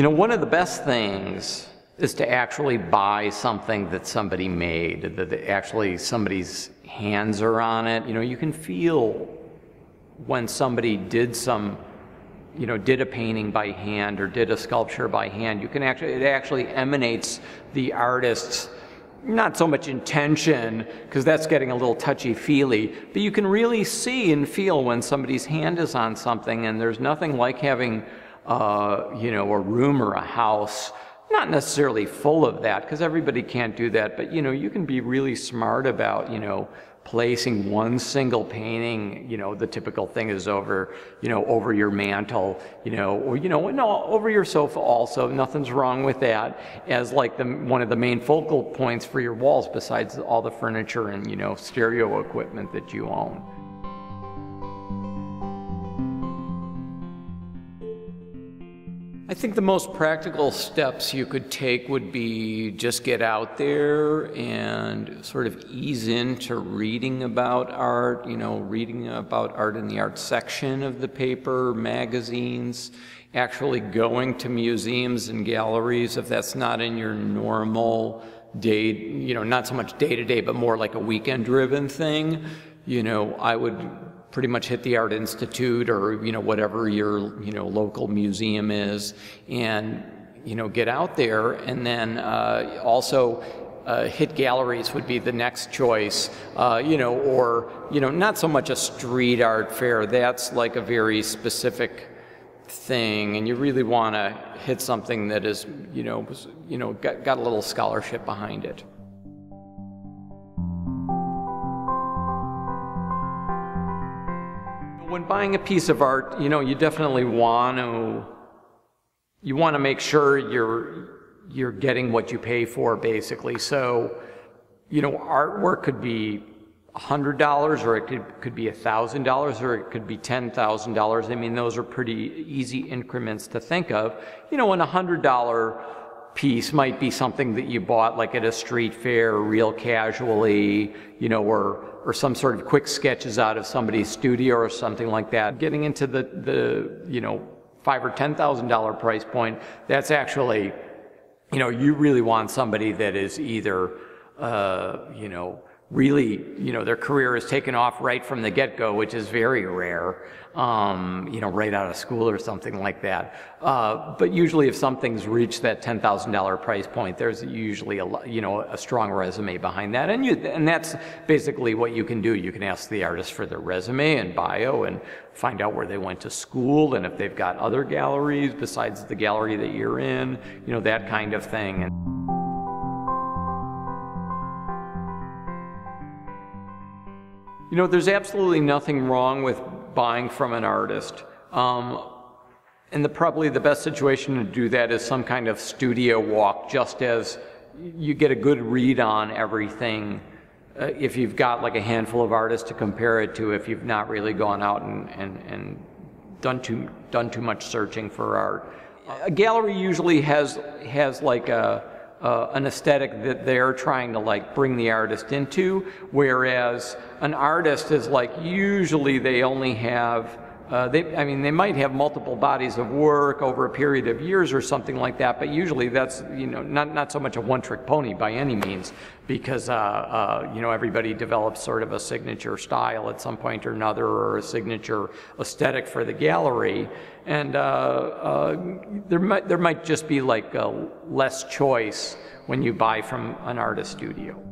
You know, one of the best things is to actually buy something that somebody made, that actually somebody's hands are on it. You know, you can feel when somebody did some, you know, did a painting by hand or did a sculpture by hand. You can actually, it actually emanates the artist's not so much intention, because that's getting a little touchy feely, but you can really see and feel when somebody's hand is on something, and there's nothing like having uh, you know, a room or a house, not necessarily full of that, because everybody can't do that, but you know, you can be really smart about, you know, placing one single painting, you know, the typical thing is over, you know, over your mantle, you know, or, you know, no, over your sofa also, nothing's wrong with that, as like the, one of the main focal points for your walls besides all the furniture and, you know, stereo equipment that you own. I think the most practical steps you could take would be just get out there and sort of ease into reading about art, you know, reading about art in the art section of the paper, magazines, actually going to museums and galleries if that's not in your normal day, you know, not so much day to day, but more like a weekend driven thing. You know, I would pretty much hit the Art Institute or you know whatever your you know local museum is, and you know get out there, and then uh, also uh, hit galleries would be the next choice, uh, you know, or you know not so much a street art fair. That's like a very specific thing, and you really want to hit something that is you know you know got, got a little scholarship behind it. When buying a piece of art, you know, you definitely want to you want to make sure you're you're getting what you pay for basically. So, you know, artwork could be $100 or it could, could be $1,000 or it could be $10,000. I mean, those are pretty easy increments to think of. You know, an $100 piece might be something that you bought like at a street fair real casually, you know, or or some sort of quick sketches out of somebody's studio or something like that. Getting into the, the you know, five or ten thousand dollar price point, that's actually, you know, you really want somebody that is either, uh, you know, really, you know, their career is taken off right from the get-go, which is very rare, um, you know, right out of school or something like that. Uh, but usually if something's reached that $10,000 price point, there's usually a, you know, a strong resume behind that. And, you, and that's basically what you can do. You can ask the artist for their resume and bio and find out where they went to school and if they've got other galleries besides the gallery that you're in, you know, that kind of thing. And, You know, there's absolutely nothing wrong with buying from an artist. Um, and the, probably the best situation to do that is some kind of studio walk, just as you get a good read on everything uh, if you've got like a handful of artists to compare it to, if you've not really gone out and, and, and done, too, done too much searching for art. A gallery usually has, has like a, uh, an aesthetic that they're trying to like bring the artist into, whereas an artist is like usually they only have uh, they, I mean, they might have multiple bodies of work over a period of years or something like that, but usually that's, you know, not, not so much a one-trick pony by any means, because, uh, uh, you know, everybody develops sort of a signature style at some point or another, or a signature aesthetic for the gallery, and uh, uh, there, might, there might just be like less choice when you buy from an artist studio.